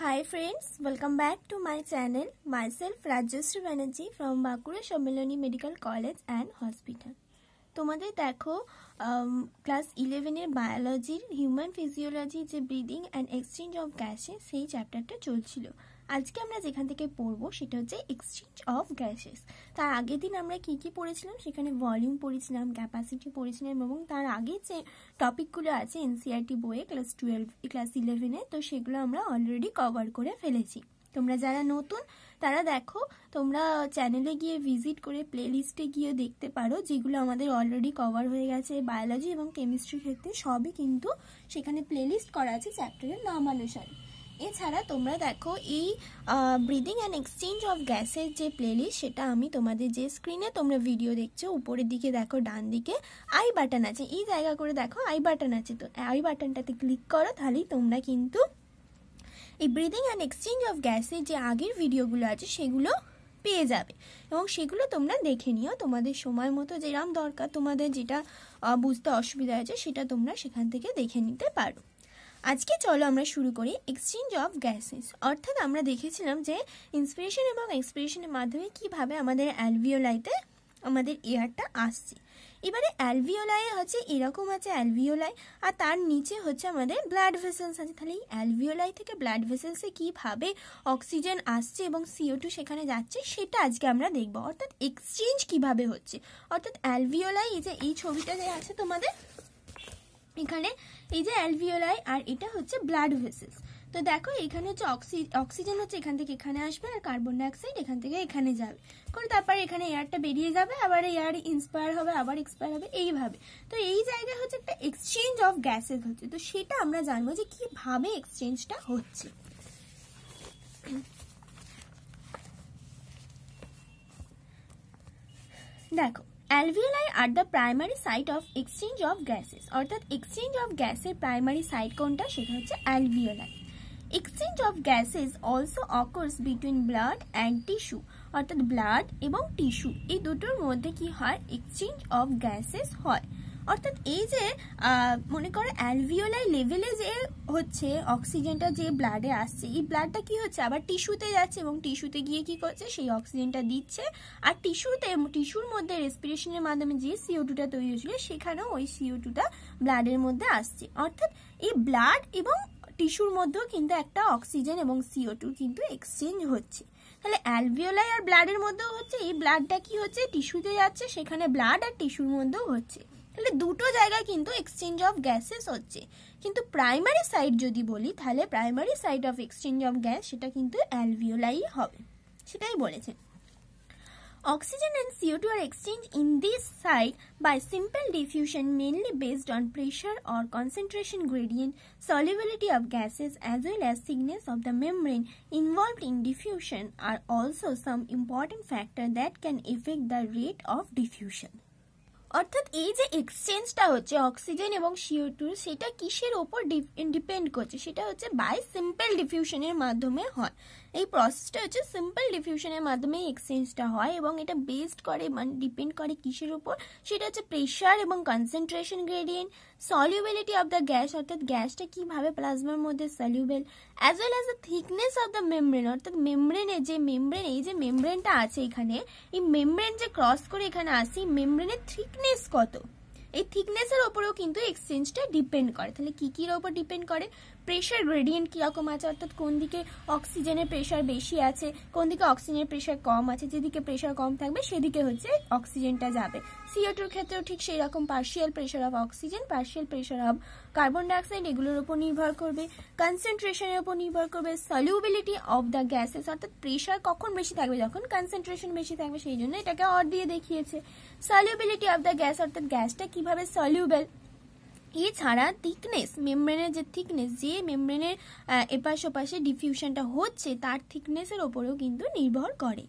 Hi friends, welcome back to my channel. Myself Rajyasree Banerjee from Bakura Shomiloni Medical College and Hospital. তোমাদের দেখো class ইলেভেনের বায়োলজির human physiology যে breathing and exchange of গ্যাসে সেই চ্যাপ্টারটা চলছিল আজকে আমরা যেখান থেকে পড়ব সেটা হচ্ছে এক্সচেঞ্জ অফ গ্যাসেস তার আগের দিন আমরা কি কি পড়েছিলাম? সেখানে ভলিউম পড়েছিলাম ক্যাপাসিটি পড়েছিলাম এবং তার আগে যে টপিকগুলো আছে এনসিআরটি বইয়ে ক্লাস টুয়েলভ ক্লাস ইলেভেনে তো সেগুলো আমরা অলরেডি কভার করে ফেলেছি। তোমরা যারা নতুন, তারা দেখো, তোমরা চ্যানেলে গিয়ে ভিজিট করে প্লেলিস্টে গিয়ে দেখতে পারো যেগুলো আমাদের অলরেডি কভার হয়ে গেছে। বায়োলজি এবং কেমিস্ট্রির ক্ষেত্রে সবই কিন্তু সেখানে প্লেলিস্ট করা আছে চ্যাপ্টারের নাম অনুসারে এছাড়া তোমরা দেখো এই ব্রিদিং অ্যান্ড এক্সচেঞ্জ অফ গ্যাসের যে প্লেলিস্ট সেটা আমি তোমাদের যে স্ক্রিনে তোমরা ভিডিও দেখছ, উপরের দিকে দেখো, ডান দিকে আই বাটন আছে। এই জায়গা করে দেখো আই বাটন আছে। তো আই বাটনটাতে ক্লিক করো, তাহলেই তোমরা কিন্তু এই ব্রিদিং অ্যান্ড এক্সচেঞ্জ অফ গ্যাসের যে আগের ভিডিওগুলো আছে, সেগুলো পেয়ে যাবে। এবং সেগুলো তোমরা দেখে নিও। তোমাদের সময় মতো যেরাম দরকার, তোমাদের যেটা বুঝতে অসুবিধা আছে সেটা তোমরা সেখান থেকে দেখে নিতে পারো। আজকে চলো আমরা শুরু করি এক্সচেঞ্জ অফ গ্যাসেস অর্থাৎ আমরা দেখেছিলাম যে ইন্সপিরেশন এবং এক্সপিরেশনের মাধ্যমে কীভাবে আমাদের অ্যালভিওলাইতে আমাদের এয়ারটা আসছে। এবারে অ্যালভিওলাই হচ্ছে এরকম আছে অ্যালভিওলাই আর তার নিচে হচ্ছে আমাদের ব্লাড ভেসেলস আছে। তাহলে এই অ্যালভিওলাই থেকে ব্লাড ভেসেলসে কীভাবে অক্সিজেন আসছে এবং সিও টু সেখানে যাচ্ছে, সেটা আজকে আমরা দেখব। অর্থাৎ এক্সচেঞ্জ কীভাবে হচ্ছে? অর্থাৎ অ্যালভিওলাই এই যে এই ছবিটা যে আছে তোমাদের এখানে এই যে অ্যালভিওলাই আর এটা হচ্ছে ব্লাড ভেসেলস। তো দেখো, এখানে হচ্ছে অক্সিজেন হচ্ছে এখান থেকে এখানে আসবে আর কার্বন ডাইঅক্সাইড এখান থেকে এখানে যাবে। করে তারপরে এখানে এয়ারটা বেরিয়ে যাবে, আবার এয়ার ইন্সপায়ার হবে, আবার এক্সপায়ার হবে, এইভাবে। তো এই জায়গায় হচ্ছে একটা এক্সচেঞ্জ অফ গ্যাসেস হচ্ছে। তো সেটা আমরা জানব যে কীভাবে এক্সচেঞ্জটা হচ্ছে। দেখো alveoli are the primary site of exchange of gases. অর্থাৎ এক্সচেঞ্জ অফ গ্যাসের প্রাইমারি সাইট কোনটা? সেটা হচ্ছে alveoli exchange of gases also occurs between blood and tissue অর্থাৎ ব্লাড এবং টিস্যু এই দুটোর মধ্যে কি হয়? এক্সচেঞ্জ অফ গ্যাসেস হয়। অর্থাৎ এই যে মনে করো অ্যালভিওলাই লেভেলে যে হচ্ছে অক্সিজেনটা যে ব্লাডে আসছে, এই ব্লাডটা কি হচ্ছে? আবার টিস্যুতে যাচ্ছে এবং টিস্যুতে গিয়ে কি করছে? সেই অক্সিজেনটা দিচ্ছে। আর টিস্যুতে, টিস্যুর মধ্যে রেসপিরেশনের মাধ্যমে যে সিও টুটা তৈরি হয়েছিল, সেখানেও ওই সিও টুটা ব্লাডের মধ্যে আসছে। অর্থাৎ এই ব্লাড এবং টিস্যুর মধ্যেও কিন্তু একটা অক্সিজেন এবং সিও টু কিন্তু এক্সচেঞ্জ হচ্ছে। তাহলে অ্যালভিওলাই আর ব্লাডের মধ্যেও হচ্ছে, এই ব্লাডটা কি হচ্ছে? টিস্যুতে যাচ্ছে, সেখানে ব্লাড আর টিস্যুর মধ্যেও হচ্ছে। তাহলে দুটো জায়গায় কিন্তু এক্সচেঞ্জ অফ গ্যাসেস হচ্ছে। কিন্তু প্রাইমারি সাইড যদি বলি, তাহলে primary site of exchange of gas সেটা কিন্তু অ্যালভিওলাই হবে। সেটাই বলেছে। Oxygen and CO two are exchange in this site by simple diffusion mainly based on pressure or concentration gradient solubility of gases as well as thickness of the membrane involved in diffusion are also some important factor that can affect the rate of diffusion অর্থাৎ এই যে এক্সচেঞ্জটা হচ্ছে oxygen এবং CO two সেটা কিসের ওপর depend করছে? সেটা হচ্ছে বাই সিম্পল ডিফিউশনের মাধ্যমে হয়। এই প্রসেসটা হচ্ছে সিম্পল ডিফিউশনের মাধ্যমে এক্সচেঞ্জটা হয় এবং এটা বেসড করে মানে ডিপেন্ড করে কিসের উপর সেটা হচ্ছে প্রেশার এবং concentration gradient solubility of the gas অর্থাৎ গ্যাসটা কীভাবে প্লাজমার মধ্যে soluble as well as the thickness of the membrane অর্থাৎ মেমব্রেনের যে মেমব্রেন এই যে মেমব্রেনটা আছে এখানে, এই মেমব্রেন যে ক্রস করে এখানে আসি মেমব্রেনের থিকনেস কত? এই থিকনেসের ওপরেও কিন্তু এক্সচেঞ্জটা ডিপেন্ড করে। তাহলে কি কির ওপর ডিপেন্ড করে? প্রেশার গ্রেডিয়েন্ট কীরকম আছে? অর্থাৎ কোন দিকে অক্সিজেনের প্রেশার বেশি আছে, কোন দিকে অক্সিজেনের প্রেশার কম আছে, যেদিকে প্রেশার কম থাকবে, সেদিকে হচ্ছে অক্সিজেনটা যাবে। সিওটুর ক্ষেত্রেও ঠিক সেই রকম partial pressure of oxygen partial pressure of carbon dioxide এগুলোর উপর নির্ভর করবে। কনসেন্ট্রেশনের উপর নির্ভর করবে সলিউবিলিটি অফ দ্য গ্যাসেস অর্থাৎ প্রেশার কখন বেশি থাকবে, যখন কনসেন্ট্রেশন বেশি থাকবে, সেই জন্য এটাকে অর দিয়ে দেখিয়েছে। সলিউবিলিটি অফ দ্য গ্যাস অর্থাৎ গ্যাসটা কীভাবে সলিউবেল এছাড়া থিকনেস মেমব্রেনের যে থিকনেস যে মেমব্রেনের এপাশ ওপাশে ডিফিউশনটা হচ্ছে, তার থিকনেসের ওপরেও কিন্তু নির্ভর করে।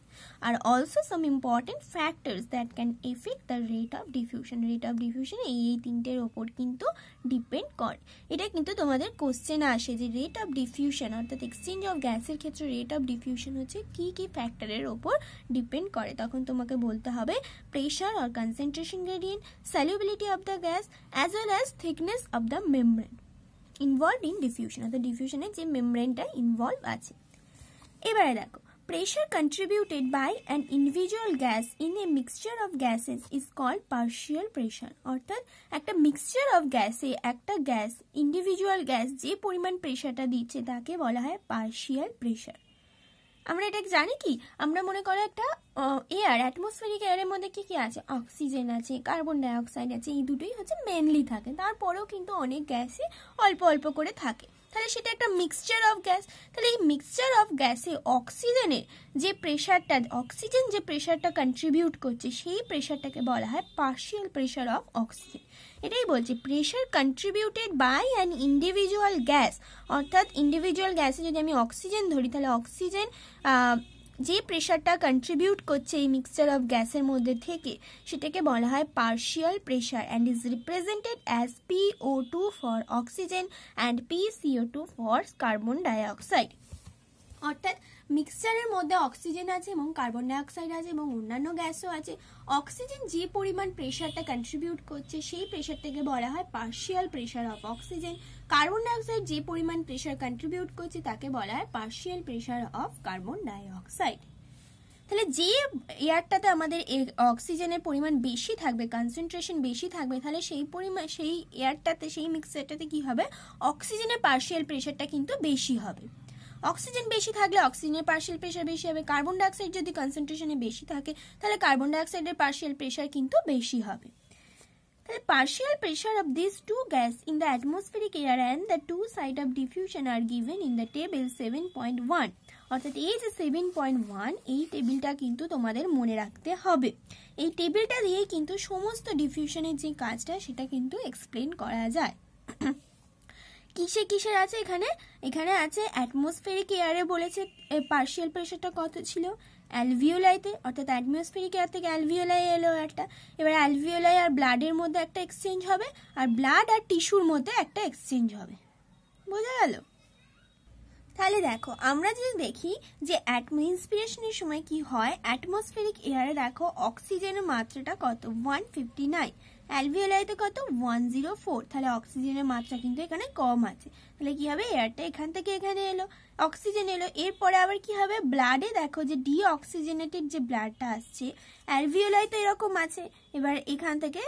Are also some important factors that can affect the rate of diffusion rate of diffusion এই এই তিনটের ওপর কিন্তু ডিপেন্ড করে। এটা কিন্তু তোমাদের কোশ্চেন আসে যে রেট অফ ডিফিউশন অর্থাৎ এক্সচেঞ্জ অফ গ্যাসের ক্ষেত্রে রেট অফ ডিফিউশন হচ্ছে কি কি ফ্যাক্টরের ওপর ডিপেন্ড করে। তখন তোমাকে বলতে হবে pressure or concentration gradient solubility of the gas as well as thickness of the membrane involve in diffusion অর্থাৎ ডিফিউশনের যে মেমব্রেনটা ইনভলভ আছে। এবারে দেখো pressure contributed by an individual gas in a mixture of gases is called partial pressure. অর্থাৎ একটা mixture of গ্যাসে একটা গ্যাস ইন্ডিভিজুয়াল গ্যাস যে পরিমাণ প্রেশারটা দিচ্ছে তাকে বলা হয় পার্শিয়াল প্রেশার আমরা এটা জানি কি? আমরা মনে করো একটা এয়ার অ্যাটমসফেরিক এয়ারের মধ্যে কি কি আছে? অক্সিজেন আছে কার্বন ডাইঅক্সাইড আছে, এই দুটোই হচ্ছে মেনলি থাকে। তারপরেও কিন্তু অনেক গ্যাসই অল্প অল্প করে থাকে। তাহলে সেটা একটা মিক্সচার অফ গ্যাস তাহলে এই মিক্সচার অফ গ্যাসে অক্সিজেনের যে প্রেশারটা অক্সিজেন যে প্রেশারটা কন্ট্রিবিউট করছে, সেই প্রেশারটাকে বলা হয় পার্শিয়াল প্রেশার অফ অক্সিজেন এটাই বলছি pressure contributed by an individual gas অর্থাৎ ইন্ডিভিজুয়াল গ্যাসে যদি আমি অক্সিজেন ধরি, তাহলে অক্সিজেন যে প্রেশারটা কন্ট্রিবিউট করছে এই মিক্সচার অফ গ্যাসের মধ্যে থেকে, সেটাকে বলা হয় partial pressure and is represented as PO two for oxygen and P PCO two for carbon dioxide অর্থাৎ মিক্সচারের মধ্যে অক্সিজেন আছে এবং কার্বন ডাইঅক্সাইড আছে এবং অন্যান্য গ্যাসও আছে। অক্সিজেন যে পরিমাণ প্রেশারটা কন্ট্রিবিউট করছে, সেই প্রেশারটাকে বলা হয় partial pressure of oxygen carbon dioxide যে পরিমাণ প্রেশার কন্ট্রিবিউট করছে, তাকে বলা হয় partial pressure of carbon dioxide তাহলে যে এয়ারটাতে আমাদের অক্সিজেনের পরিমাণ বেশি থাকবে কনসেন্ট্রেশন বেশি থাকবে, তাহলে সেই পরিমাণ সেই এয়ারটাতে সেই মিক্সারটাতে কি হবে? অক্সিজেনের পার্শিয়াল প্রেশারটা কিন্তু বেশি হবে। অক্সিজেন বেশি থাকলে অক্সিজেনের পার্শিয়াল প্রেশার বেশি হবে কার্বন ডাইঅক্সাইড যদি কনসেন্ট্রেশনে বেশি থাকে, তাহলে কার্বন ডাইঅক্সাইডের পার্শিয়াল প্রেশার কিন্তু বেশি হবে। Pressure of this two gas in the atmospheric air and the two site of diffusion are given in the table seven point one অর্থাৎ এই যে সেভেন পয়েন্ট ওয়ান এই টেবিলটা কিন্তু তোমাদের মনে রাখতে হবে। এই টেবিলটা দিয়ে কিন্তু সমস্ত ডিফিউশনের যে কাজটা, সেটা কিন্তু এক্সপ্লেন করা যায়। কিসে, কিসের আছে এখানে? এখানে আছে অ্যাটমসফেরিক এয়ারে বলেছে পার্শিয়াল প্রেশারটা কত ছিল? অ্যালভিওলাইতে অর্থাৎ অ্যাটমসফেরিক এয়ার থেকে অ্যালভিওলাই এলো একটা। এবার অ্যালভিওলাই আর ব্লাডের মধ্যে একটা এক্সচেঞ্জ হবে, আর ব্লাড আর টিস্যুর মধ্যে একটা এক্সচেঞ্জ হবে। বোঝা গেল? তাহলে দেখো, আমরা যদি দেখি যে ইন্সপিরেশনের সময় কি হয় অ্যাটমসফেরিক এয়ারে দেখো অক্সিজেনের মাত্রাটা কত? ওয়ান ফিফটি নাইন অ্যালভিওলাইতে কত? ওয়ান জিরো ফোর তাহলে অক্সিজেনের মাত্রা কিন্তু এখানে কম আছে। তাহলে কি হবে? এয়ারটা এখান থেকে এখানে এলো, অক্সিজেন এলো। এরপরে আবার কি হবে? ব্লাডে দেখো যে ডি অক্সিজেনেটেড যে ব্লাডটা আসছে, অ্যালভিওলাই তো এরকম আছে। এবার এখান থেকে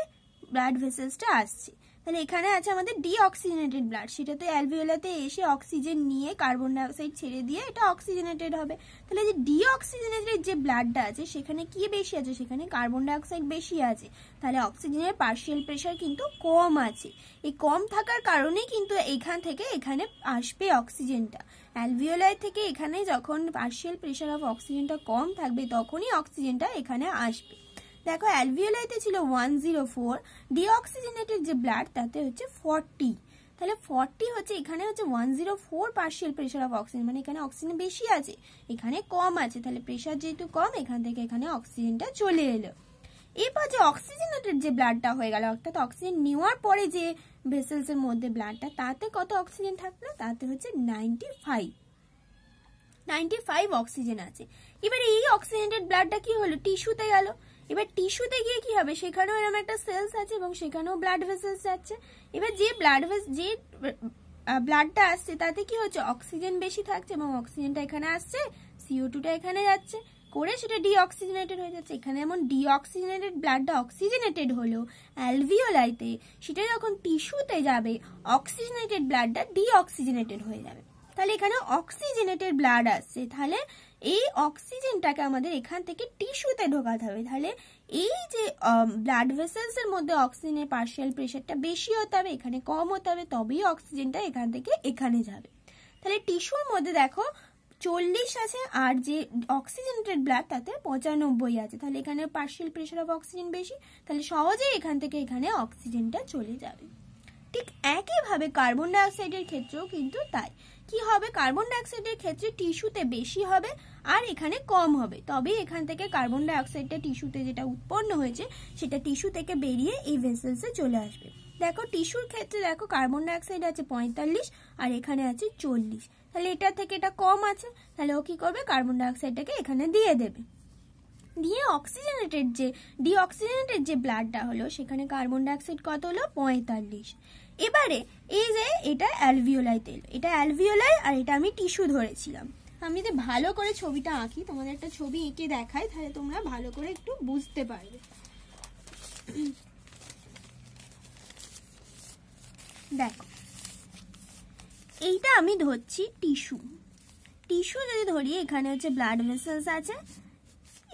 ব্লাড ভেসেলসটা আসছে। তাহলে এখানে আছে আমাদের ডি অক্সিজেনেটেড ব্লাড সেটাতে অ্যালভিওলাতে এসে অক্সিজেন নিয়ে কার্বন ডাইঅক্সাইড ছেড়ে দিয়ে এটা অক্সিজেনেটেড হবে। তাহলে যে ডি অক্সিজেনেটেড যে ব্লাডটা আছে, সেখানে কি বেশি আছে? সেখানে কার্বন ডাইঅক্সাইড বেশি আছে। তাহলে অক্সিজেনের পার্শিয়াল প্রেশার কিন্তু কম আছে। এই কম থাকার কারণেই কিন্তু এখান থেকে এখানে আসবে অক্সিজেনটা অ্যালভিওলাই থেকে এখানে যখন পার্শিয়াল প্রেশার অফ অক্সিজেনটা কম থাকবে, তখনই অক্সিজেনটা এখানে আসবে। দেখো অ্যালভিওলাইতে ছিল ওয়ান জিরো ফোর ডিঅক্সিজেনেটেড যে ব্লাড, তাতে হচ্ছে ফর্টি তাহলে ফর্টি হচ্ছে, এখানে হচ্ছে one zero four partial pressure of oxygen মানে এখানে অক্সিজেন বেশি আছে, এখানে কম আছে। তাহলে প্রেশার যেহেতু কম, এখান থেকে এখানে অক্সিজেনটা চলে এলো। এরপর যে অক্সিজেনেটেড যে ব্লাডটা হয়ে গেল, অর্থাৎ অক্সিজেন নেওয়ার পরে যে ভেসেলসের মধ্যে ব্লাডটা, তাতে কত অক্সিজেন থাকল? তাতে হচ্ছে ninety five ninety five oxygen আছে। এবার এই অক্সিজেনেটেড ব্লাডটা কি হলো? টিস্যুতে গেল। এবার টিস্যুতে গিয়ে কি হবে? সেখানেও এরকম একটা সেলস আছে এবং সেখানেও ব্লাড ভেসেলস যাচ্ছে। এবার যে ব্লাড ভেস যে ব্লাডটা আসছে, তাতে কি হচ্ছে? অক্সিজেন বেশি থাকছে এবং অক্সিজেনটা এখানে আসছে সিও টুটা এখানে যাচ্ছে। করে সেটা ডিঅক্সিজেনেটেড হয়ে যাচ্ছে। এখানে যেমন ডিঅক্সিজেনেটেড ব্লাডটা অক্সিজেনেটেড হলো অ্যালভিওলাইতে সেটা যখন টিস্যুতে যাবে অক্সিজেনেটেড ব্লাডটা ডিঅক্সিজেনেটেড হয়ে যাবে। তাহলে এখানে অক্সিজেনেটেড ব্লাড আসছে। তাহলে এই অক্সিজেনটাকে আমাদের এখান থেকে টিস্যুতে ঢোকাতে হবে। তাহলে এই যে ব্লাড ভেসেলস এর মধ্যে অক্সিজেনের পার্শিয়াল প্রেশারটা বেশি হতে হবে, এখানে কম হতে হবে, তবেই অক্সিজেনটা এখান থেকে এখানে যাবে। তাহলে টিস্যুর মধ্যে দেখো, চল্লিশ আছে, আর যে অক্সিজেনেটেড ব্লাড তাতে পঁচানব্বই আছে। তাহলে এখানে পার্শিয়াল প্রেশার অফ অক্সিজেন বেশি, তাহলে সহজেই এখান থেকে এখানে অক্সিজেনটা চলে যাবে। ঠিক একইভাবে কার্বন ডাইঅক্সাইডের ক্ষেত্রেও কিন্তু তাই। কি হবে? কার্বন ডাইঅক্সাইডের ক্ষেত্রে টিস্যুতে বেশি হবে আর এখানে কম হবে। তবে এখান থেকে কার্বন ডাইঅক্সাইডটা টিস্যুতে যেটা উৎপন্ন হয়েছে, সেটা টিস্যু থেকে বেরিয়ে এই ভেসেলসে চলে আসবে। দেখো টিস্যুর ক্ষেত্রে দেখো কার্বন ডাইঅক্সাইড আছে পঁয়তাল্লিশ আর এখানে আছে চল্লিশ। তাহলে এটা থেকে এটা কম আছে, তাহলে ও কী করবে? কার্বন ডাইঅক্সাইডটাকে এখানে দিয়ে দেবে। দিয়ে অক্সিজেনেটেড যে ডিঅক্সিজেনেটেড যে ব্লাডটা হলো, সেখানে কার্বন ডাইঅক্সাইড কত হলো? পঁয়তাল্লিশ। এবারে, এই যে এটা অ্যালভিওলাই তেল, এটা অ্যালভিওলাই আর এটা আমি টিস্যু ধরেছিলাম। আমি যদি ভালো করে ছবিটা আঁকি, তোমাদের একটা ছবি এঁকে দেখাই, তাহলে তোমরা ভালো করে একটু বুঝতে পারবে। দেখো, এইটা আমি ধরছি টিস্যু টিস্যু যদি ধরি, এখানে হচ্ছে ব্লাড ভেসেলস আছে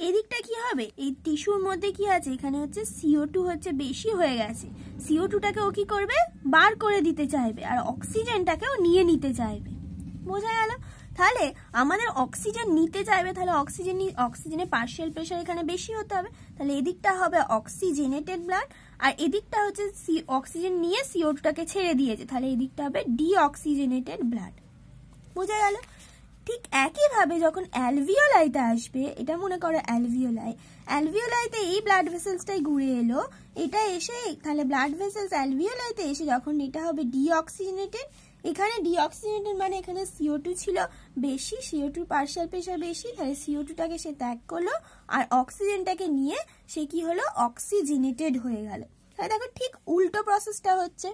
এদিকটা কি হবে? এই টিস্যুর মধ্যে কি আছে? এখানে হচ্ছে সিও টু হচ্ছে বেশি হয়ে গেছে। সিও টুটাকে ও কি করবে? বার করে দিতে চাইবে আর অক্সিজেনটাকেও নিয়ে নিতে চাইবে। বোঝা গেল? তাহলে আমাদের অক্সিজেন নিতে চাইবে, তাহলে অক্সিজেন অক্সিজেনের পার্শিয়াল প্রেশার এখানে বেশি হতে হবে। তাহলে এদিকটা হবে অক্সিজেনেটেড ব্লাড আর এদিকটা হচ্ছে সি অক্সিজেন নিয়ে সিও টুটাকে ছেড়ে দিয়েছে। তাহলে এদিকটা হবে ডিঅক্সিজেনেটেড ব্লাড বোঝা গেল? ঠিক একইভাবে যখন অ্যালভিওলাইতে আসবে, এটা মনে করো অ্যালভিওলাই, অ্যালভিওলাইতে এই ব্লাড ভেসেলসটাই ঘুরে এলো, এটা এসে তাহলে ব্লাড ভেসেলস অ্যালভিওলাইতে এসে যখন এটা হবে ডিঅক্সিজেনেটেড এখানে ডিঅক্সিজেনেটেড মানে এখানে সিও টু ছিল বেশি সিও টু পার্শিয়াল প্রেশার বেশি, তাহলে সিও টুটাকে সে ত্যাগ করল, আর অক্সিজেনটাকে নিয়ে সে কি হলো? অক্সিজেনেটেড হয়ে গেল। তাহলে দেখো ঠিক উল্টো প্রসেসটা হচ্ছে।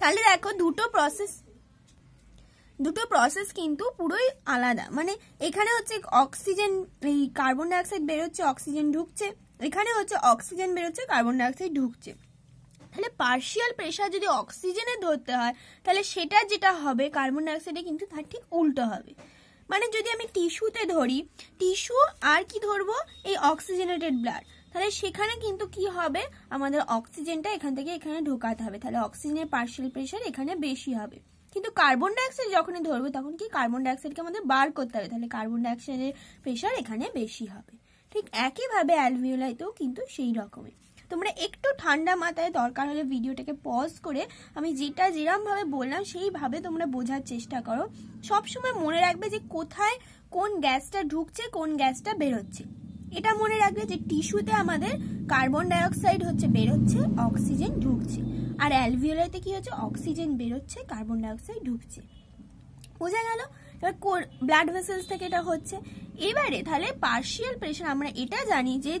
তাহলে দেখো দুটো প্রসেস দুটো প্রসেস কিন্তু পুরোই আলাদা। মানে এখানে হচ্ছে অক্সিজেন এই কার্বন ডাইঅক্সাইড বেরোচ্ছে অক্সিজেন ঢুকছে। এখানে হচ্ছে অক্সিজেন বেরোচ্ছে কার্বন ডাইঅক্সাইড ঢুকছে। তাহলে পার্শিয়াল প্রেশার যদি অক্সিজেনে ধরতে হয়, তাহলে সেটা যেটা হবে কার্বন ডাইঅক্সাইডে কিন্তু তার ঠিক উল্টো হবে। মানে যদি আমি টিস্যুতে ধরি টিস্যু আর কি ধরবো? এই অক্সিজেনেটেড ব্লাড তাহলে সেখানে কিন্তু কি হবে? আমাদের অক্সিজেনটা এখান থেকে এখানে ঢোকাতে হবে। তাহলে অক্সিজেনের পার্শিয়াল প্রেশার এখানে বেশি হবে। কিন্তু কার্বন ডাইঅক্সাইড যখনই ধরবে, তখন কি কার্বন ডাইঅক্সাইডকে আমাদের বার করতে হবে? তাহলে কার্বন ডাইঅক্সাইডের প্রেশার এখানে বেশি হবে। ঠিক একইভাবে অ্যালভিওলাইতেও কিন্তু সেই রকমই। তোমরা একটু ঠান্ডা মাথায় দরকার হলে ভিডিওটাকে পজ করে আমি যেটা যেরমভাবে বললাম, সেইভাবে তোমরা বোঝার চেষ্টা করো। সবসময় মনে রাখবে যে কোথায় কোন গ্যাসটা ঢুকছে, কোন গ্যাসটা বেরোচ্ছে। এটা মনে রাখবে যে টিস্যুতে আমাদের কার্বন ডাইঅক্সাইড হচ্ছে বেরোচ্ছে অক্সিজেন ঢুকছে। আর অ্যালভিওলাইতে কি হচ্ছে? অক্সিজেন বেরোচ্ছে কার্বন ডাইঅক্সাইড ঢুকছে। বোঝা গেল? এবার ব্লাড ভেসেলস থেকে এটা হচ্ছে। এবারে তাহলে পার্শিয়াল প্রেশার, আমরা এটা জানি যে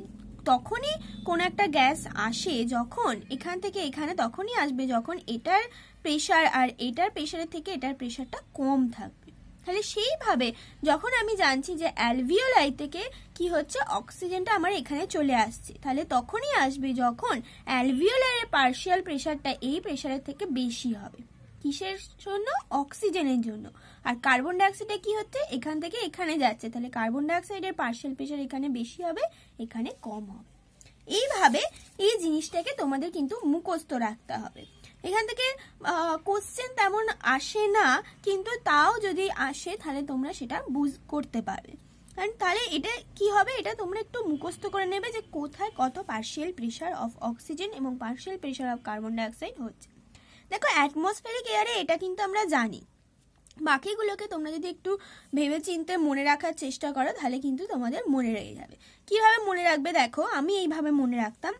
তখনই কোন একটা গ্যাস আসে যখন, এখান থেকে এখানে তখনই আসবে যখন এটার প্রেশার আর এটার প্রেশারের থেকে এটার প্রেশারটা কম থাকবে তাহলে সেইভাবে যখন আমি জানছি যে অ্যালভিওলাই থেকে কি হচ্ছে, অক্সিজেনটা আমার এখানে চলে আসছে, তাহলে তখনই আসবে যখন অ্যালভিওলাইয়ের পার্শিয়াল প্রেশারটা এই প্রেশারের থেকে বেশি হবে। কিসের জন্য? অক্সিজেনের জন্য। আর কার্বন ডাইঅক্সাইডে কি হচ্ছে? এখান থেকে এখানে যাচ্ছে। তাহলে কার্বন ডাইঅক্সাইডের পার্শিয়াল প্রেশার এখানে বেশি হবে, এখানে কম হবে। এইভাবে এই জিনিসটাকে তোমাদের কিন্তু মুখস্থ রাখতে হবে। এখান থেকে কোশ্চেন তেমন আসে না, কিন্তু তাও যদি আসে, তাহলে তোমরা সেটা বুঝ, করতে পারবে। কারণ তাহলে এটা কি হবে? এটা তোমরা একটু মুখস্থ করে নেবে যে কোথায় কত পার্শিয়াল প্রেশার অফ অক্সিজেন এবং partial pressure of carbon dioxide হচ্ছে। দেখো অ্যাটমসফেরিক এয়ারে এটা কিন্তু আমরা জানি। বাকিগুলোকে তোমরা যদি একটু ভেবে চিনতে মনে রাখার চেষ্টা করো, তাহলে কিন্তু তোমাদের মনে রয়ে যাবে। কীভাবে মনে রাখবে? দেখো, আমি এইভাবে মনে রাখতাম।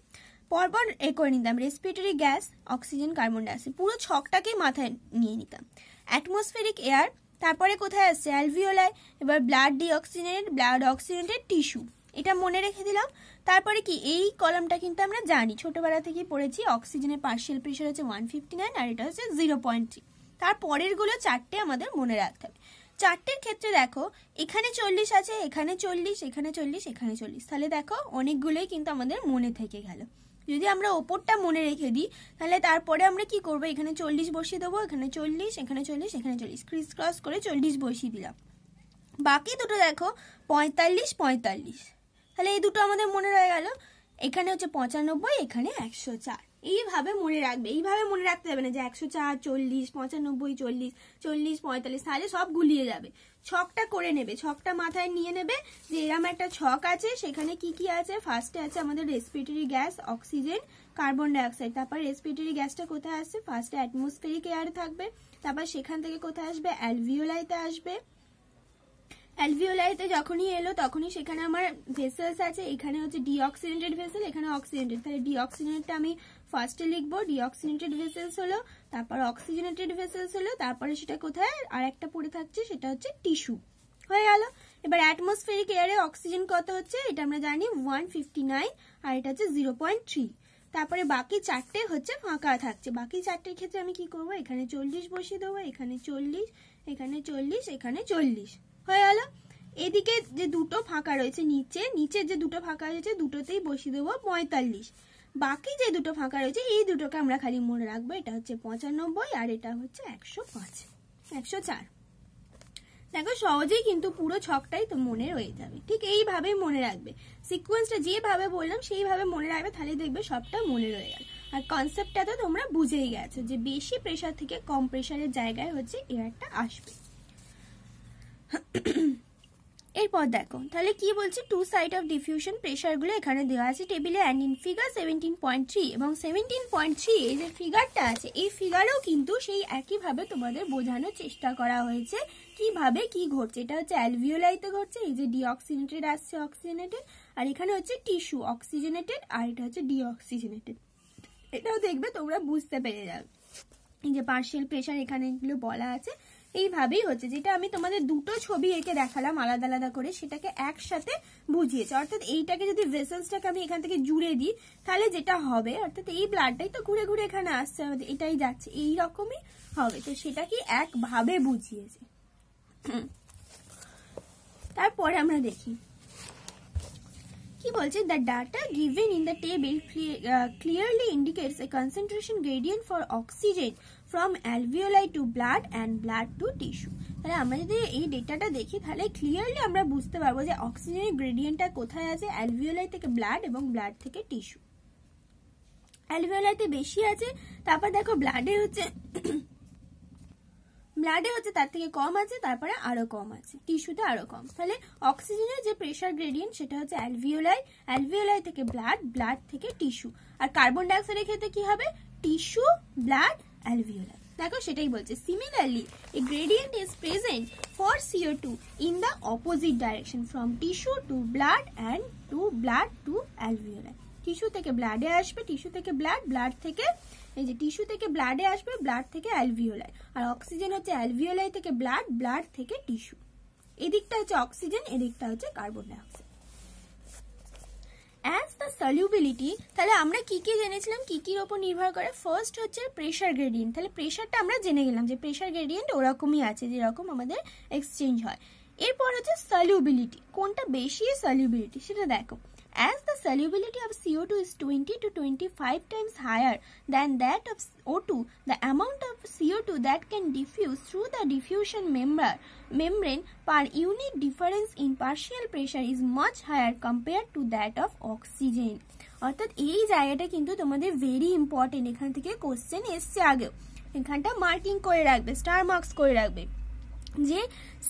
পরপর এ করে নিতাম respiratory gas oxygen carbon dioxide পুরো ছকটাকেই মাথায় নিয়ে নিতাম। অ্যাটমসফেরিক এয়ার তারপরে কোথায় আসছে? অ্যালভিওলাই এবার blood deoxygenate blood oxygenated tissue এটা মনে রেখে দিলাম। তারপরে কি? এই কলামটা কিন্তু আমরা জানি, ছোটবেলা থেকেই পড়েছি অক্সিজেনের পার্শিয়াল প্রেশার হচ্ছে ওয়ান ফিফটি নাইন আর এটা হচ্ছে জিরো পয়েন্ট থ্রি তার পরেরগুলো চারটে আমাদের মনে রাখতে হবে। চারটের ক্ষেত্রে দেখো, এখানে চল্লিশ আছে, এখানে চল্লিশ এখানে চল্লিশ এখানে চল্লিশ। তাহলে দেখো, অনেকগুলোই কিন্তু আমাদের মনে থেকে গেল। যদি আমরা ওপরটা মনে রেখে দিই, তাহলে তারপরে আমরা কি করব? এখানে চল্লিশ বসিয়ে দেবো, এখানে চল্লিশ এখানে চল্লিশ এখানে চল্লিশ। ক্রিস ক্রস করে চল্লিশ বসিয়ে দিলাম। বাকি দুটো দেখো, পঁয়তাল্লিশ পঁয়তাল্লিশ। তাহলে এই দুটো আমাদের মনে রয়ে গেল। এখানে হচ্ছে পঁচানব্বই, এখানে একশো চার। এইভাবে মনে রাখবে, এইভাবে মনে রাখতে হবে না যে একশো চার, চল্লিশ, পঁচানব্বই, চল্লিশ চল্লিশ, পঁয়তাল্লিশ, তাহলে সব গুলিয়ে যাবে। ছকটা করে নেবে, ছকটা মাথায় নিয়ে নেবে যে এরম একটা ছক আছে, সেখানে কি কি আছে? ফার্স্টে আছে আমাদের respiratory gas oxygen carbon dioxide তারপর রেসপিরেটরি গ্যাসটা কোথায় আসছে? ফার্স্টে অ্যাটমসফেরিক এয়ার থাকবে। তারপর সেখান থেকে কোথায় আসবে? অ্যালভিওলাইতে আসবে। অ্যালভিওলাইতে যখনই এলো, তখনই সেখানে আমার ভেসেলস আছে। এখানে হচ্ছে ডিঅক্সিজেনেটেড ভেসেল এখানে অক্সিজেনেটেড তাহলে ডিঅক্সিজেনেটটা আমি ফার্স্টে লিখব ডিঅক্সিজেনেটেড ভেসেলস হলো, তারপর অক্সিজেনেটেড ভেসেলস হলো, তারপরে সেটা কোথায়? আর একটা পড়ে থাকছে, সেটা হচ্ছে টিস্যু হয়ে গেল। এবার অ্যাটমসফেরিক এয়ারে অক্সিজেন কত হচ্ছে? এটা আমরা জানি ওয়ান আর এটা হচ্ছে জিরো তারপরে বাকি চারটে হচ্ছে ফাঁকা থাকছে। বাকি চারটের ক্ষেত্রে আমি কি করব? এখানে চল্লিশ বসিয়ে দেবো, এখানে চল্লিশ এখানে চল্লিশ এখানে চল্লিশ। হয়ে গেল। এদিকে যে দুটো ফাঁকা রয়েছে নিচে নিচের যে দুটো ফাঁকা রয়েছে দুটোতেই বসিয়ে দেবো পঁয়তাল্লিশ। বাকি যে দুটো ফাঁকা রয়েছে এই দুটোকে আমরা খালি মনে রাখব, এটা হচ্ছে পঁচানব্বই আর এটা হচ্ছে একশো পাঁচ, একশো চার। দেখো সহজেই কিন্তু পুরো ছকটাই তো মনে রয়ে যাবে। ঠিক এইভাবেই মনে রাখবে। সিকোয়েন্সটা যেভাবে বললাম সেইভাবে মনে রাখবে, তাহলে দেখবে সবটা মনে রয়ে গেল। আর কনসেপ্টটা তো তোমরা বুঝেই গেছো যে বেশি প্রেশার থেকে কম প্রেশারের জায়গায় হচ্ছে এয়ারটা আসবে। এরপর দেখো, তাহলে কি বলছে? টু সাইড অফ ডিফিউশন প্রেশারগুলো এখানে দেওয়া আছে টেবিলে and in figure seventeen point three এবং সেভেন্টিন পয়েন্ট থ্রি এই যে ফিগারটা আছে, এই ফিগারেও কিন্তু সেই একইভাবে তোমাদের বোঝানোর চেষ্টা করা হয়েছে। কীভাবে কি ঘটছে? এটা হচ্ছে অ্যালভিওলাইতে ঘটছে, এই যে ডিঅক্সিনেটেড আসছে অক্সিজেনেটেড আর এখানে হচ্ছে টিস্যু অক্সিজেনেটেড আর এটা হচ্ছে ডিঅক্সিজেনেটেড এটাও দেখবে তোমরা বুঝতে পেরে যাবে। এই যে পার্শিয়াল প্রেশার এখানে এগুলো বলা আছে এইভাবেই হচ্ছে, যেটা আমি তোমাদের দুটো ছবি এঁকে দেখালাম আলাদা আলাদা করে, সেটাকে একসাথে বুঝিয়েছে। অর্থাৎ এইটাকে যদি ভেসেলসটাকে আমি এখান থেকে জুড়ে দিই, তাহলে যেটা হবে, অর্থাৎ এই ব্লাডটাই তো ঘুরে ঘুরে এখানে আসছে, আমাদের এটাই যাচ্ছে এই রকমই হবে। তো সেটা কি একভাবে বুঝিয়েছে। তারপরে আমরা দেখি। কি বলছে? The data given in the table clearly indicates a concentration gradient for oxygen from alveoli to blood and blood to tissue তাহলে আমরা যদি এই ডেটাটা দেখি, তাহলে ক্লিয়ারলি আমরা বুঝতে পারব যে অক্সিজেনের গ্রেডিয়েন্টটা কোথায় আছে অ্যালভিওলাই থেকে ব্লাড এবং ব্লাড থেকে টিস্যু অ্যালভিওলাইতে বেশি আছে, তারপর দেখো ব্লাডে হচ্ছে ব্লাডে হচ্ছে তার থেকে কম আছে, তারপরে আরও কম আছে টিস্যুতে আরও কম। তাহলে অক্সিজেনের যে প্রেশার গ্রেডিয়েন্ট সেটা হচ্ছে অ্যালভিওলাই অ্যালভিওলাই থেকে ব্লাড ব্লাড থেকে টিস্যু আর কার্বন ডাইঅক্সাইডের ক্ষেত্রে কি হবে? টিস্যু ব্লাড অ্যালভিওলাই দেখো সেটাই বলছে। Similarly a gradient is present for CO two in the opposite direction from tissue to blood and to blood to alveoli tissue থেকে ব্লাডে আসবে টিস্যু থেকে ব্লাড ব্লাড থেকে, এই যে টিস্যু থেকে ব্লাডে আসবে ব্লাড থেকে অ্যালভিওলাই আর অক্সিজেন হচ্ছে অ্যালভিওলাই থেকে ব্লাড ব্লাড থেকে টিস্যু এদিকটা হচ্ছে অক্সিজেন এদিকটা হচ্ছে carbon dioxide as the solubility তাহলে আমরা কি কি জেনেছিলাম? কি কির ওপর নির্ভর করে? ফার্স্ট হচ্ছে প্রেশার গ্রেডিয়েন্ট তাহলে প্রেশারটা আমরা জেনে গেলাম যে প্রেশার গ্রেডিয়েন্ট ওরকমই আছে, যেরকম আমাদের এক্সচেঞ্জ হয়। এরপর হচ্ছে সলিউবিলিটি কোনটা বেশি সলিউবিলিটি সেটা দেখো। As the solubility of CO2 is 20 to 25 times higher than that of O2, the amount of CO2 that can diffuse through the diffusion membrane, per unit difference in partial pressure is much higher compared to that of oxygen. অর্থাৎ এই জায়গাটা কিন্তু তোমাদের very important এখান থেকে question এসছে আগেও এখানটা মার্কিং করে রাখবে স্টার মার্কস করে রাখবে যে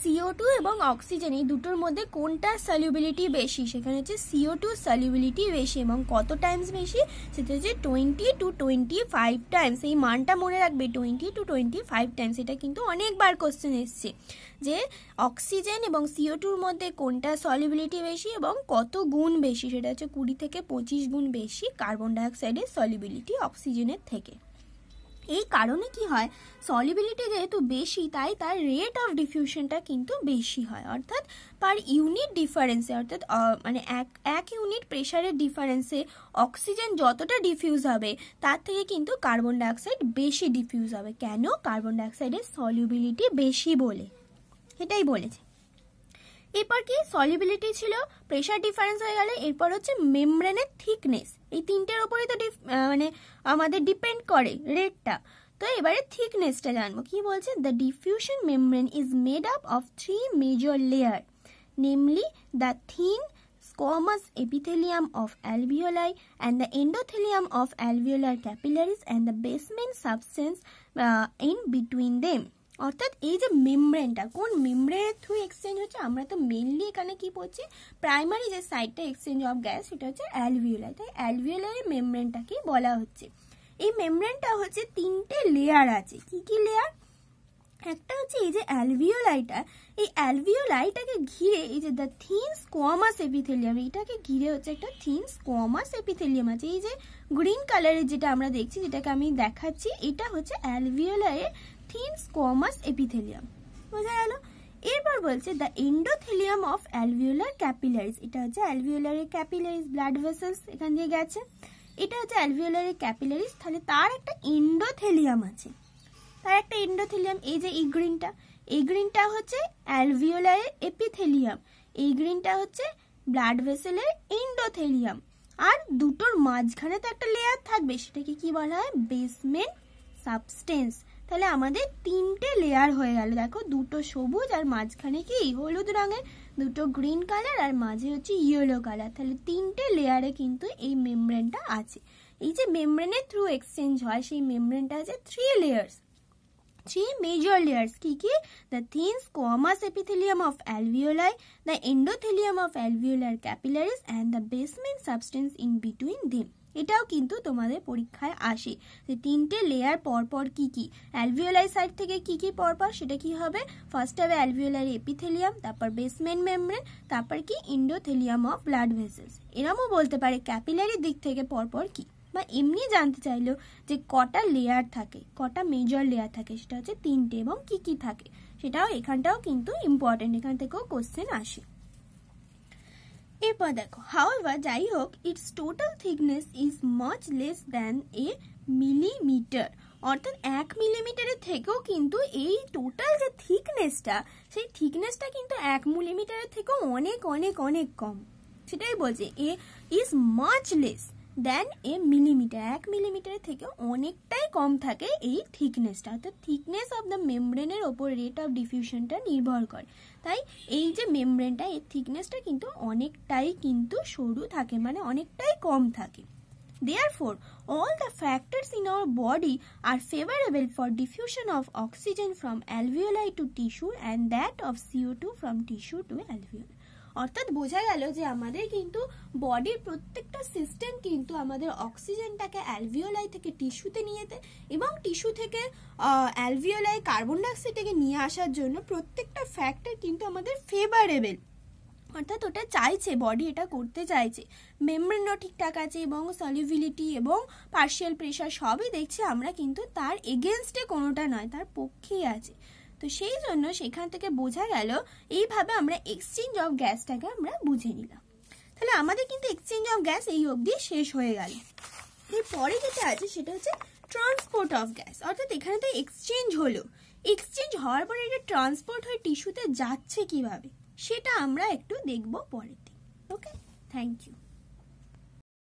সিও টু এবং অক্সিজেন এই দুটোর মধ্যে কোনটা সলিউবিলিটি বেশি? সেখানে হচ্ছে সিও টু সলিউবিলিটি বেশি এবং কত টাইমস বেশি? সেটা হচ্ছে twenty two twenty five times এই মানটা মনে রাখবে twenty two twenty five times এটা কিন্তু অনেকবার কোশ্চেন এসছে যে অক্সিজেন এবং সিও টুর মধ্যে কোনটা সলিবিলিটি বেশি এবং কত গুণ বেশি? সেটা হচ্ছে কুড়ি থেকে পঁচিশ গুণ বেশি কার্বন ডাইঅক্সাইডের সলিবিলিটি অক্সিজেনের থেকে। এই কারণে কি হয়? সলিবিলিটি যেহেতু বেশি, তাই তার রেট অফ ডিফিউশনটা কিন্তু বেশি হয়। অর্থাৎ পার ইউনিট ডিফারেন্সে অর্থাৎ মানে এক এক ইউনিট প্রেশারের ডিফারেন্সে অক্সিজেন যতটা ডিফিউজ হবে, তার থেকে কিন্তু কার্বন ডাইঅক্সাইড বেশি ডিফিউজ হবে। কেন? কার্বন ডাইঅক্সাইডের সলিবিলিটি বেশি বলে। এটাই বলেছে। এরপর কি? সলিবিলিটি ছিল প্রেশার ডিফারেন্স হয়ে গেলে, এরপর হচ্ছে মেমব্রেনের থিকনেস এই তিনটের ওপরেই তো মানে আমাদের ডিপেন্ড করে রেটটা। তো এবারে থিকনেসটা জানব। কি বলছে? The diffusion membrane is made up of three major layer namely the thin squamous epithelium of alveoli and the endothelium of alveolar capillaries and the basement substance in between them অর্থাৎ এই যে মেমব্রেনটা কোন মেমব্রেনের থ্রু এক্সচেঞ্জ হচ্ছে? আমরা তো mainly এখানে কি পড়ছি প্রাইমারি যে সাইডটা এক্সচেঞ্জ অফ গ্যাস সেটা হচ্ছে অ্যালভিওলাই তাই অ্যালভিওলাই মেমব্রেনটাকেই বলা হচ্ছে। এই মেমব্রেনটা হচ্ছে তিনটে লেয়ার আছে। কি কি লেয়ার একটা হচ্ছে এই যে অ্যালভিওলাইটা এই অ্যালভিওলাইটাকে ঘিরে এই যে দ্য থিন স্কোয়ামাস এপিথেলিয়াম এইটাকে ঘিরে হচ্ছে একটা থিন স্কোয়ামাস এপিথেলিয়াম আছে। এই যে গ্রিন কালারের যেটা আমরা দেখছি, যেটাকে আমি দেখাচ্ছি, এটা হচ্ছে অ্যালভিওলাইয়ের থিন স্কোয়ামাস এপিথেলিয়াম। বোঝা গেল? এরপর বলছে the endothelium of alveolar capillaries এটা হচ্ছে অ্যালভিওলারের ক্যাপিলারিস ব্লাড ভেসেলস এখান দিয়ে গেছে। এটা হচ্ছে অ্যালভিওলারি ক্যাপিলারিস তাহলে তার একটা এন্ডোথেলিয়াম আছে। তার একটা এন্ডোথেলিয়াম এই যে এই গ্রিনটা এই গ্রিনটা হচ্ছে অ্যালভিওলারের এপিথেলিয়াম এই গ্রিনটা হচ্ছে ব্লাড ভেসেলের এন্ডোথেলিয়াম আর দুটোর মাঝখানে তো একটা লেয়ার থাকবে, সেটাকে কি বলা হয়? বেসমেন্ট সাবস্টেন্স তাহলে আমাদের তিনটে লেয়ার হয়ে গেল। দেখো, দুটো সবুজ আর মাঝখানে কি? হলুদ রঙের। দুটো গ্রিন কালার আর মাঝে হচ্ছে ইয়েলো কালার তাহলে তিনটে লেয়ারে কিন্তু এই মেমব্রেনটা আছে। এই যে মেমব্রেনের থ্রু এক্সচেঞ্জ হয়, সেই মেমব্রেনটা আছে three layers three major layers কি কি? The thin squamous epithelium of alveoli the endothelium of alveolar capillaries and the basement substance in between them এটাও কিন্তু তোমাদের পরীক্ষায় আসে। যে তিনটে লেয়ার পরপর কি কি? অ্যালভিওলাই সাইড থেকে কি কি পরপর? সেটা কি হবে? ফার্স্ট হবে অ্যালভিওলার এপিথেলিয়াম তারপর বেসমেন্ট মেমব্রেন তারপর কি? ইন্ডোথেলিয়াম অফ ব্লাড ভেসেলস এরমও বলতে পারে ক্যাপিলারি দিক থেকে পরপর কি। বা এমনি জানতে চাইলেও যে কটা লেয়ার থাকে, কটা মেজর লেয়ার থাকে, সেটা হচ্ছে তিনটে এবং কি কি থাকে। সেটাও এখানটাও কিন্তু ইম্পর্টেন্ট এখান থেকেও কোশ্চেন আসে। এরপর দেখো হাওয়েভার যাই হোক its total thickness is much less than a millimetre অর্থাৎ এক মিলিমিটারের থেকেও কিন্তু এই টোটাল যে থিকনেসটা সেই থিকনেসটা কিন্তু এক মিলিমিটারের থেকেও অনেক অনেক অনেক কম। সেটাই বলছে a is much less than a millimetre এক মিলিমিটারের থেকে অনেকটাই কম থাকে এই থিকনেসটা অর্থাৎ থিকনেস অফ দ্য মেমব্রেনের ওপর রেট অফ ডিফিউশনটা নির্ভর করে। তাই এই যে মেমব্রেনটা এর থিকনেসটা কিন্তু অনেকটাই কিন্তু সরু থাকে মানে অনেকটাই কম থাকে। Therefore Therefore, all the factors in our body are favorable for diffusion of oxygen from alveoli to tissue and that of CO2 from tissue to alveoli. অর্থাৎ বোঝা গেল যে আমাদের কিন্তু বডির প্রত্যেকটা সিস্টেম কিন্তু আমাদের অক্সিজেনটাকে অ্যালভিওলাই থেকে টিস্যুতে নিয়ে যেতে এবং টিস্যু থেকে অ্যালভিওলাই কার্বন ডাইঅক্সাইডটাকে নিয়ে আসার জন্য প্রত্যেকটা ফ্যাক্টর কিন্তু আমাদের ফেভারেবেল অর্থাৎ ওটা চাইছে বডি এটা করতে চাইছে। মেমব্রেনও ঠিকঠাক আছে এবং সলিভিলিটি এবং পার্শিয়াল প্রেশার সবই দেখছি, আমরা কিন্তু তার এগেনস্টে কোনোটা নয়, তার পক্ষেই আছে। তো সেই জন্য সেখান থেকে বোঝা গেল, এইভাবে আমরা এক্সচেঞ্জ অফ গ্যাসটাকে আমরা বুঝে নিলাম। তাহলে আমাদের কিন্তু এক্সচেঞ্জ অফ গ্যাস এই অবধি শেষ হয়ে গেল। এরপরে যেটা আছে সেটা হচ্ছে ট্রান্সপোর্ট অফ গ্যাস অর্থাৎ এখানে তো এক্সচেঞ্জ হলো। এক্সচেঞ্জ হওয়ার পরে এটা ট্রান্সপোর্ট হয়ে টিস্যুতে যাচ্ছে কীভাবে, সেটা আমরা একটু দেখব পরের দিন। Okay thank you